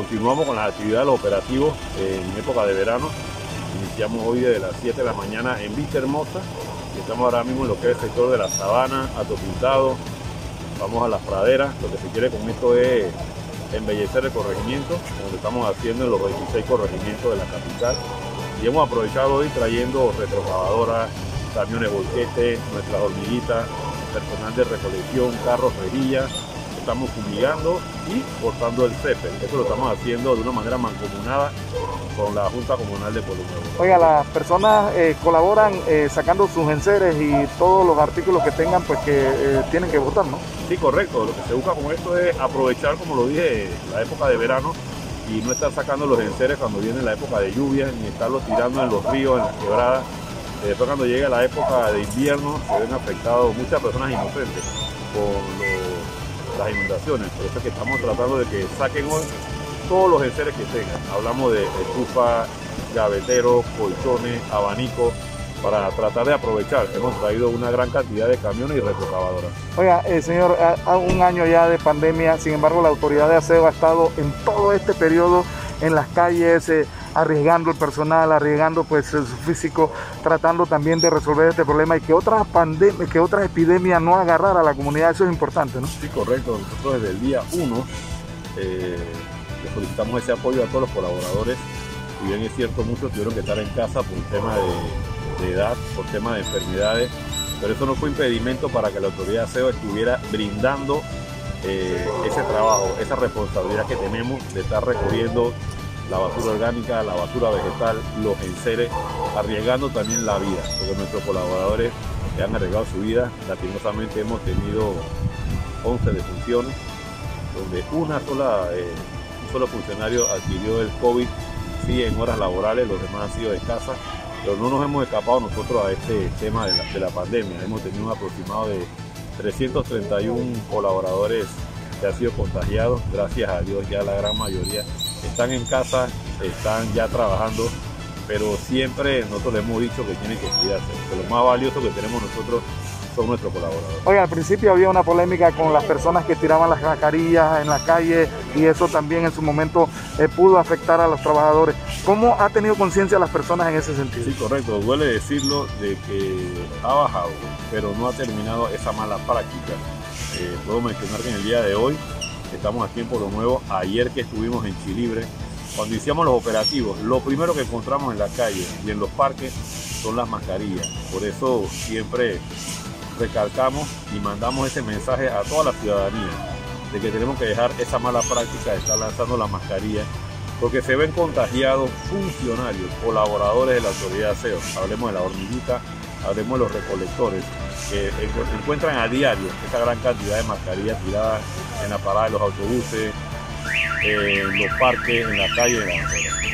continuamos con las actividades los operativos en época de verano. Iniciamos hoy desde las 7 de la mañana en Vista Hermosa estamos ahora mismo en lo que es el sector de la sabana, Pintado, vamos a las praderas, lo que se quiere con esto es embellecer el corregimiento, como lo estamos haciendo en los 26 corregimientos de la capital. Y hemos aprovechado hoy trayendo retrocavadoras, camiones volquetes, nuestras hormiguitas, personal de recolección, carros, rejillas, estamos fumigando y cortando el césped. Eso lo estamos haciendo de una manera mancomunada con la Junta Comunal de Pueblo Nuevo. Oiga, las personas eh, colaboran eh, sacando sus enseres y todos los artículos que tengan, pues que eh, tienen que votar, ¿no? Sí, correcto. Lo que se busca con esto es aprovechar, como lo dije, la época de verano y no estar sacando los enseres cuando viene la época de lluvia, ni estarlos tirando en los ríos, en las quebradas. Después cuando llega la época de invierno se ven afectados muchas personas inocentes con las inundaciones. Por eso es que estamos tratando de que saquen hoy todos los enseres que tengan. Hablamos de estufa, gaveteros, colchones, abanicos, para tratar de aprovechar. Hemos traído una gran cantidad de camiones y retrocavadoras. Oiga, eh, señor, a, un año ya de pandemia, sin embargo la autoridad de aseo ha estado en todo este periodo en las calles, eh, arriesgando el personal, arriesgando pues su físico, tratando también de resolver este problema y que otras pandemias, que otras epidemias no agarrar a la comunidad, eso es importante, ¿no? Sí, correcto. Nosotros desde el día 1 eh, solicitamos ese apoyo a todos los colaboradores. Si bien es cierto, muchos tuvieron que estar en casa por un tema de, edad, por tema de enfermedades, pero eso no fue impedimento para que la autoridad de aseo estuviera brindando eh, ese trabajo, esa responsabilidad que tenemos de estar recogiendo la basura orgánica, la basura vegetal, los enseres, arriesgando también la vida, porque nuestros colaboradores que han arriesgado su vida, lastimosamente hemos tenido 11 defunciones, donde una sola, eh, un solo funcionario adquirió el COVID, sí, en horas laborales, los demás han sido de casa, pero no nos hemos escapado nosotros a este tema de la, de la pandemia. Hemos tenido un aproximado de 331 colaboradores que han sido contagiados, gracias a Dios ya la gran mayoría están en casa, están ya trabajando, pero siempre nosotros les hemos dicho que tienen que cuidarse, que lo más valioso que tenemos nosotros son nuestros colaboradores. Oiga, al principio había una polémica con las personas que tiraban las mascarillas en la calle y eso también en su momento eh, pudo afectar a los trabajadores. ¿Cómo ha tenido conciencia las personas en ese sentido? Sí, correcto. Duele decirlo de que ha bajado, pero no ha terminado esa mala práctica. Eh, puedo mencionar que en el día de hoy Estamos aquí en Pueblo Nuevo. Ayer que estuvimos en Chilibre, cuando hicimos los operativos, lo primero que encontramos en la calle y en los parques son las mascarillas. Por eso siempre recalcamos y mandamos ese mensaje a toda la ciudadanía de que tenemos que dejar esa mala práctica de estar lanzando la mascarilla porque se ven contagiados funcionarios, colaboradores de la autoridad de aseo. Hablemos de la hormiguita, hablemos de los recolectores, que encuentran a diario esa gran cantidad de mascarillas tiradas en la parada de los autobuses, en los parques, en la calle, en la